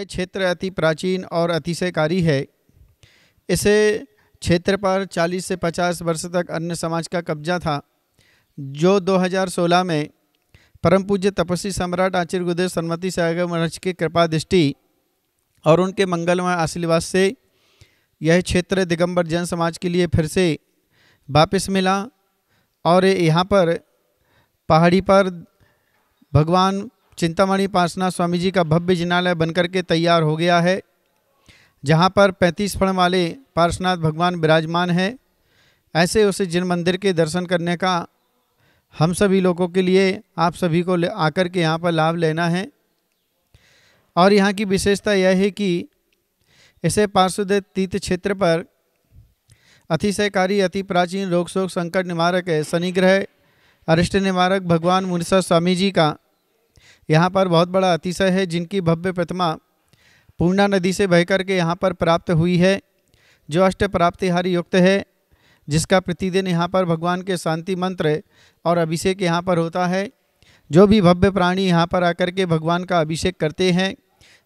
यह क्षेत्र अति प्राचीन और अतिशयकारी है। इसे क्षेत्र पर 40 से 50 वर्ष तक अन्य समाज का कब्जा था, जो 2016 में परम पूज्य तपस्वी सम्राट आचार्य गुरुदेव सन्मति सागर महर्षि की कृपा दृष्टि और उनके मंगलमय आशीर्वाद से यह क्षेत्र दिगंबर जन समाज के लिए फिर से वापस मिला और यहाँ पर पहाड़ी पर भगवान चिंतामणि पासना स्वामी जी का भव्य जिनालय बनकर के तैयार हो गया है, जहाँ पर पैंतीस फण वाले पार्शनाथ भगवान विराजमान है। ऐसे उस जिन मंदिर के दर्शन करने का हम सभी लोगों के लिए, आप सभी को आकर के यहाँ पर लाभ लेना है। और यहाँ की विशेषता यह है कि इसे पार्श्वद तीर्थ क्षेत्र पर अतिशयकारी, अति प्राचीन, रोग शोक संकट निवारक है शनिग्रह, अरिष्ट निवारक भगवान मुनिसा स्वामी जी का यहाँ पर बहुत बड़ा अतिशय है जिनकी भव्य प्रतिमा पूर्णा नदी से बह कर के यहाँ पर प्राप्त हुई है, जो अष्ट प्राप्तिहारी युक्त है, जिसका प्रतिदिन यहाँ पर भगवान के शांति मंत्र और अभिषेक यहाँ पर होता है। जो भी भव्य प्राणी यहाँ पर आकर के भगवान का अभिषेक करते हैं,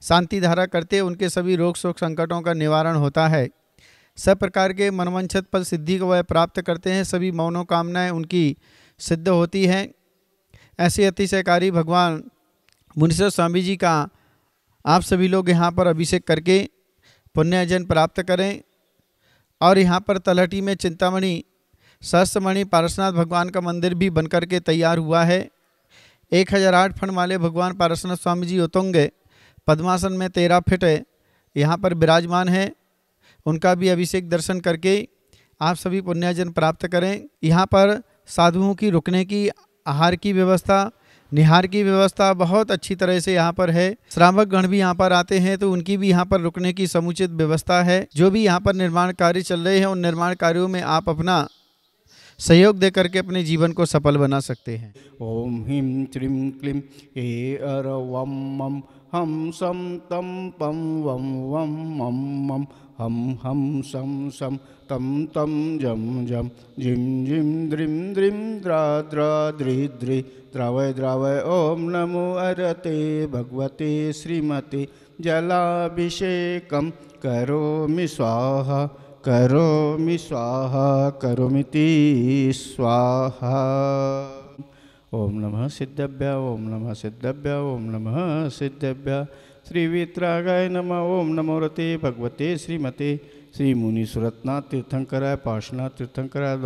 शांति धारा करते उनके सभी रोग शोक संकटों का निवारण होता है। सब प्रकार के मनवंचित फल सिद्धि को वह प्राप्त करते हैं, सभी मनोकामनाएँ उनकी सिद्ध होती हैं। ऐसे अतिशयकारी भगवान मुनिश्वर स्वामी जी का आप सभी लोग यहाँ पर अभिषेक करके पुण्यजन प्राप्त करें। और यहाँ पर तलहटी में चिंतामणि सहस्त्रमणि पारसनाथ भगवान का मंदिर भी बनकर के तैयार हुआ है। एक हज़ार आठ फंड वाले भगवान पारसनाथ स्वामी जी उतुंग, पद्मासन में तेरह फिट यहाँ पर विराजमान है। उनका भी अभिषेक दर्शन करके आप सभी पुण्यजन प्राप्त करें। यहाँ पर साधुओं की, रुकने की, आहार की व्यवस्था निहार की व्यवस्था बहुत अच्छी तरह से यहाँ पर है। श्रावक गण भी यहाँ पर आते हैं तो उनकी भी यहाँ पर रुकने की समुचित व्यवस्था है। जो भी यहाँ पर निर्माण कार्य चल रहे हैं, उन निर्माण कार्यों में आप अपना सहयोग दे करके अपने जीवन को सफल बना सकते हैं। ओम ह्रीम त्रिम क्लीम ए अर वम मम हम सम तम पम वम वम मम मम हम हम सम सम तम तम जम जम जिम जिम द्रिम द्रिम द्रा द्रा, द्रि द्रि, द्रावय द्रावय, ओम नमो अरते भगवते श्रीमते जलाभिषेकं करोमि स्वाहा करोमि स्वाहा करोमिति स्वाहा। ओम नमः सिद्धभ्य, ओम नमः सिद्धभ्य, ओम नमः सिद्धभ्य। श्रीवित्रागाय नम। ओम नमो रते भगवते श्रीमते श्री मुनि सुरत्नाथ तीर्थंकराय, पार्श्वनाथ तीर्थंकराय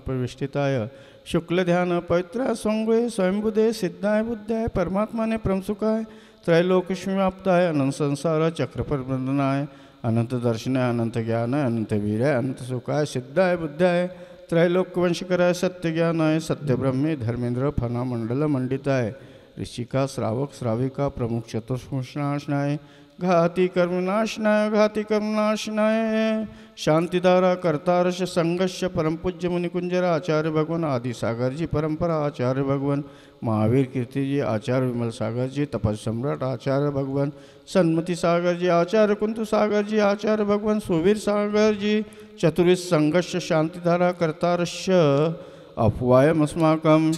प्रविष्टिताय शुक्ल ध्यान पवित्र स्वंगे स्वयंबुदे सिद्धाय, बुद्धाय परमात्मा ने प्रमसुखाय त्रैलोक व्याप्ताय अनंत संसार चक्र प्रबंधनाय अनंत दर्शनाय अनंत ज्ञान अनंत वीर अनंत सुखाय सिद्धाय, बुद्धाय त्रैलोक्यवंशकराय सत्य ज्ञानाय सत्य ब्रह्मे धर्मेंद्र फना मंडल मंडिताय ऋषिका श्रावक श्राविका प्रमुख चतुष्नाशनाय घाति कर्मनाशनाय घाति कर्मनाशनाय। शांतिधारा कर्तारश संघर्ष परम पूज्य मुनिकुंजर आचार्य भगवान आदि सागर जी परंपरा आचार्य भगवान महावीर कीर्ति जी आचार्य विमल सागर जी तपस सम्राट आचार्य भगवान सन्मति सागर जी आचार्य कुंतु सागर जी आचार्य भगवान सुवीर सागर जी चतुर्विश संघर्ष शांतिधारा कर्तारस्य अपवायमस्माकं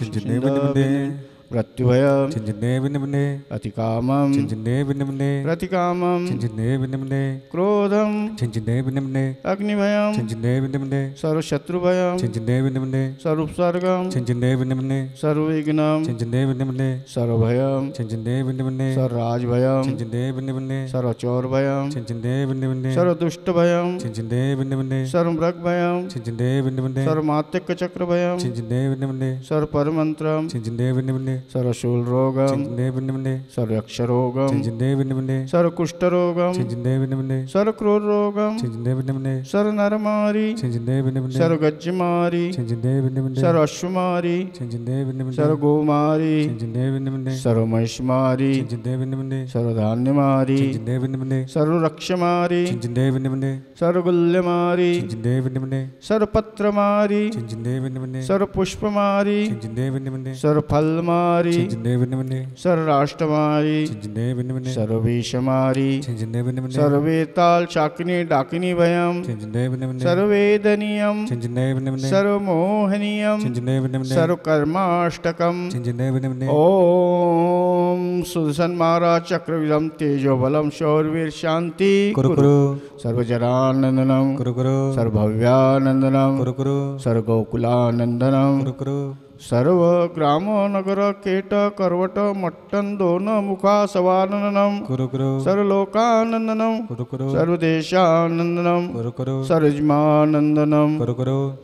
मृत्युभयं चिंजने बिने बिने अतिकामं चिंजने बिने बिने प्रतिकामं चिंजने बिने बिने क्रोधं चिंजने बिने बिने अग्निभयं चिंजने बिने बिने सर्वशत्रुभयं चिंजने बिने बिने सर्वोपसर्गं चिंजने बिने बिने सर्वविघ्नं चिंजने बिने बिने सर्वभयं चिंजने बिने बिने सर्वराजभयं चिंजने बिने बिने सर्वचौरभयं चिंजने बिने बिने सर्वदुष्टभयं चिंजने बिने बिने सर्वमृगभयं चिंजने बिने बिने सर्वमात्यकचक्रभयं चिंजने बिने बिने सर्वपरमन्त्रं चिंजने बिने बिने सर्वशूलरोगं चिंजने बिने बिने सर्वयक्षरोगं चिंजने बिने बिने सर्वकुष्ठरोगं चिंजने बिने बिने सर्वक्रोधरोगं चिंजने बिने बिने सर्वनरमारी चिंजने बिने बिने सर्वगज्जमारी चिंजने बिने बिने सर्वअश्वमारी चिंजने बिने बिने सर्वगोमारी चिंजने बिने बिने सर्वमहिषमारी चिंजने बिने बिने सर्वधान्यमारी चिंजने बिने बिने सर्वरक्षमारी चिंजने बिने बिने सर्वगुल्यमारी चिंजने बिने बिने सर्वपत्रमारी चिंजने बिने बिने सर्वपुष्पमारी चिंजने बिने बिने सर्वफलमारी सर्वमारी सर्राष्ट्रमारी सर्वेशमारी। सर्वे ताल शाकिनी डाकिनी भयम सर्वेदनीयम सर्वमोहनीयम सर्वकर्माष्टकम ओम सुदर्शन महाराज चक्रविदम तेजो बलम शौर्वीर शांति। सर्वजरानंदनम सर्वभव्यानंदनम सर्वगोकुलानंदनम सर्व ग्राम नगर केट कर्वट मट्टन दोन मुखा सवाननम सर्वलोकानंदनम सर्वदेशानंदनम सर्वजमानंदनम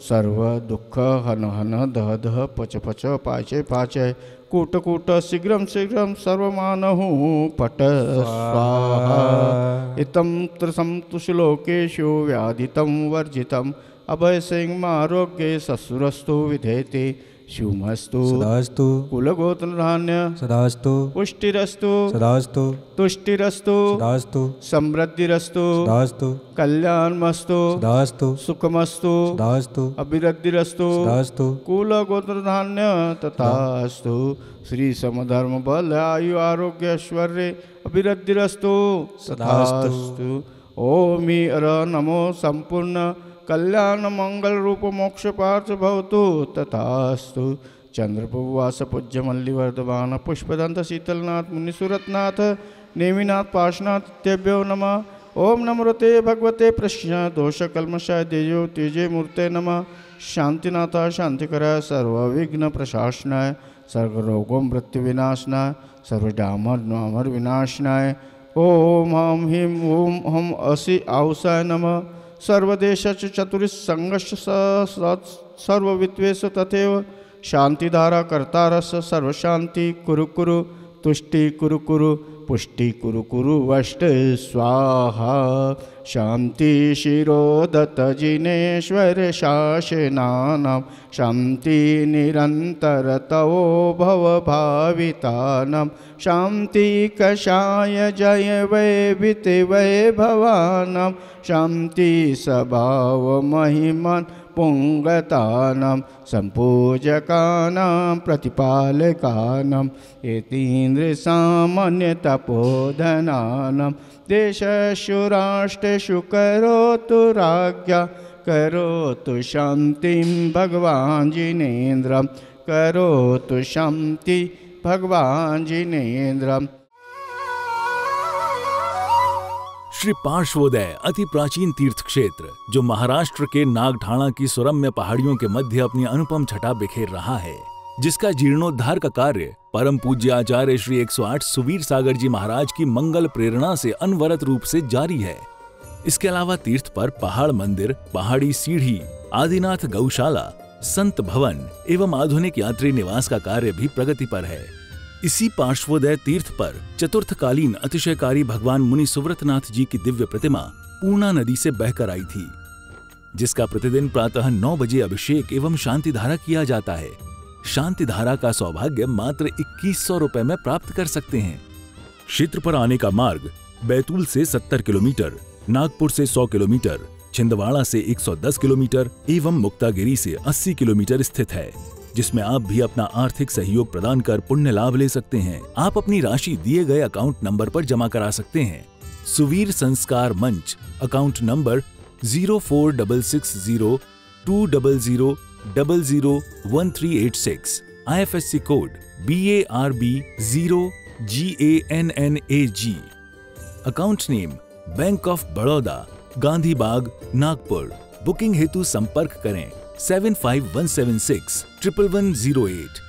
सर्व दुख हन हन दह दह पच पच पाचे पाचे। कूट कूट शीघ्र शीघ्र सर्वमानु पट। स्वाहा। इतम त्रिसम तुषलोकेशु वर्जित अभय सिंह आरोग्य ससुरस्तु विधेयते शुमस्तु। सदास्तु। कुलगोत्रधान्य। सदास्तु। पुष्टिरस्तु। सदास्तु। तुष्टिरस्तु। सदास्तु। समृद्धिरस्तु। सदास्तु। कल्याणमस्तु। सदास्तु। सुखमस्तु। सदास्तु। अभिवृद्धिरस्तु। सदास्तु। कुल गोत्र धान्य तथास्तु। श्री समधर्म बल आयु आरोग्य ऐश्वर्य अभिवृद्धिरस्तु। तथास्तु। ओमि अर नमो संपूर्ण कल्याण मंगल रूप मोक्ष पार्थ भवतु तथास्तु चंद्रप्रभुवास पूज्य मल्लिवर्धमान पुष्पदंत शीतलनाथ मुनिसुरतनाथ नेमिनाथ पाशनाथ इत्यभ्यो नमः। ओम नमृते भगवते प्रश्न दोष कल्मषाय तेजो तेजे मूर्ते नमः। शांतिनाथा शांतिकर सर्वविघ्न प्रशासनाय सर्वरोगो मृत्यु विनाशनाय सर्वडामर नामर विनाशनाय ओम हम हिम ओम हम असि आउसाय नमः। सर्वदेश चतुरीसंगश सर्ववित्वेश तथेव शांतिधारा कर्तारस सर्वशांति कुरु कुरु तुष्टि कुरु कुरु पुष्टि कुरु कुरु वष्ट, स्वाहा। शांति शिरोदत जिनेश्वर शासनानां। शांति निरंतर तवो भव भावितानां। शांति कषाय जय वैवित वैभवानां शांति स्वभाव महिमन् पुङ्गतानां सम्पूजकानां प्रतिपालकानां यतीन्द्रसामान्यतपोधनानां देशेषु राष्ट्रेषु करोतु राज्ञा, करोतु शान्तिं भगवान् जिनेन्द्रं, करोतु शान्ति भगवान् जिनेन्द्रम्। श्री पार्श्वोदय, अति प्राचीन तीर्थ क्षेत्र जो महाराष्ट्र के नागठाणा की सुरम्य पहाड़ियों के मध्य अपनी अनुपम छटा बिखेर रहा है, जिसका जीर्णोद्धार का कार्य परम पूज्य आचार्य श्री 108 सुवीर सागर जी महाराज की मंगल प्रेरणा से अनवरत रूप से जारी है। इसके अलावा तीर्थ पर पहाड़ मंदिर, पहाड़ी सीढ़ी, आदिनाथ गौशाला, संत भवन एवं आधुनिक यात्री निवास का कार्य भी प्रगति पर है। इसी पार्श्वोदय तीर्थ पर चतुर्थकालीन अतिशयकारी भगवान मुनि सुव्रतनाथ जी की दिव्य प्रतिमा पूर्णा नदी से बहकर आई थी, जिसका प्रतिदिन प्रातः नौ बजे अभिषेक एवं शांति धारा किया जाता है। शांति धारा का सौभाग्य मात्र इक्कीस सौ रूपए में प्राप्त कर सकते हैं। क्षेत्र पर आने का मार्ग बैतूल से 70 किलोमीटर, नागपुर से 100 किलोमीटर, छिंदवाड़ा से 110 किलोमीटर एवं मुक्तागिरी से 80 किलोमीटर स्थित है। जिसमें आप भी अपना आर्थिक सहयोग प्रदान कर पुण्य लाभ ले सकते हैं। आप अपनी राशि दिए गए अकाउंट नंबर पर जमा करा सकते हैं। Suveer Sanskar Manch account number zero four double six zero two double zero double zero one three eight six I F S C code B A R B zero G A N N A G account name bank of Baroda Gandhi Bagh Nagpur booking हेतु संपर्क करें। Seven five one seven six triple one zero eight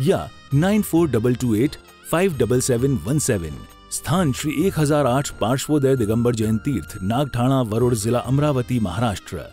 या nine four double two eight five double seven one seven स्थान श्री एक हज़ार आठ पार्श्वोदय दिगंबर जैन तीर्थ नागठाणा, वरुड़ जिला अमरावती, महाराष्ट्र।